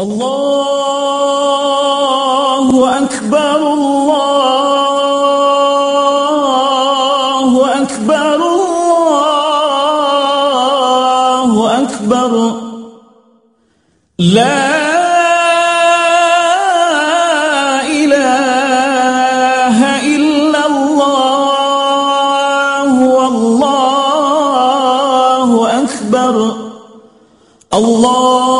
الله أكبر الله أكبر الله أكبر لا إله إلا الله والله أكبر الله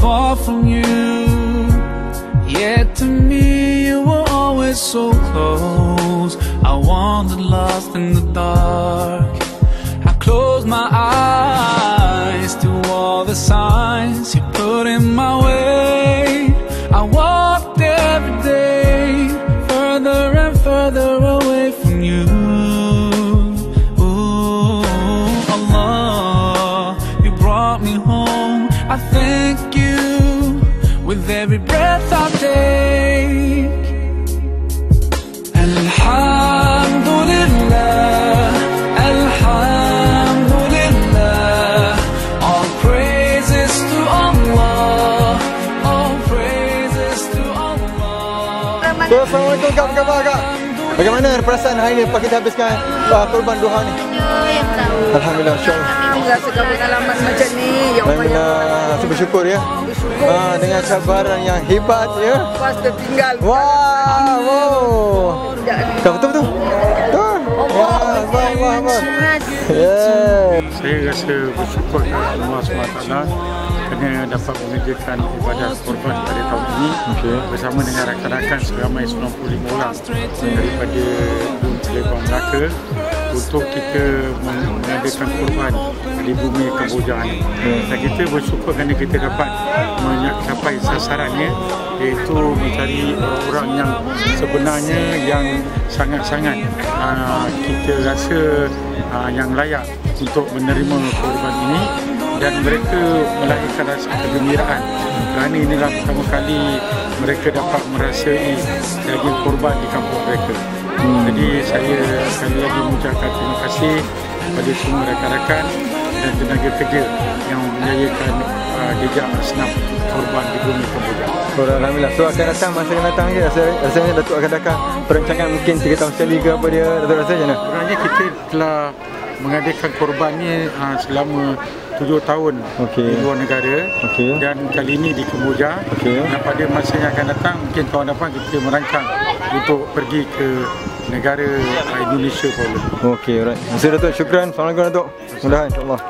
far from you, yet to me you were always so close. I wandered lost in the dark. So, Assalamualaikum kak, apa khabar kak? Bagaimana perasaan hari ini lepas kita habiskan uh, korban duha ni? Alhamdulillah, insyaAllah. Kami merasakan pengalaman macam ni yang Dan kita banyak rasa bersyukur ya. bersyukur. Uh, dengan cabaran yang hebat ya. Lepas tertinggal. Wah, wow. Ni. Kak betul betul. Betul. Ya, abang, abang, abang. Yeah. Saya rasa bersyukur kepada Allah SWT kerana dapat mengerjakan ibadah korban pada tahun ini Okey. bersama dengan rakan-rakan seramai 95 orang daripada Bumi Telebang Melaka untuk kita mengadakan korban di bumi Kamboja ini. Dan kita bersyukur kerana kita dapat mencapai sasarannya iaitu mencari orang-orang yang sebenarnya yang sangat-sangat uh, kita rasa uh, yang layak untuk menerima korban ini dan mereka melahirkan rasa kegembiraan kerana inilah pertama kali mereka dapat merasai daging korban di kampung mereka. Hmm. Jadi saya sekali lagi mengucapkan terima kasih kepada semua rakan-rakan dan tenaga kerja yang menjayakan uh, jejak senam korban di bumi Kamboja. Alhamdulillah. So akan datang masa yang datang je rasa, rasanya Datuk akan datang perancangan mungkin 3 tahun sekali ke apa dia Datuk rasa macam mana? Sebenarnya kita telah mengadakan korban ni uh, selama tujuh tahun Okey. di luar negara Okey. dan kali ini di Kemboja Okey. dan pada masa yang akan datang mungkin tahun depan kita merancang untuk pergi ke negara Indonesia pula. Okey, alright. Terima kasih Datuk. Syukran. Assalamualaikum Datuk. Mudah-mudahan insyaAllah.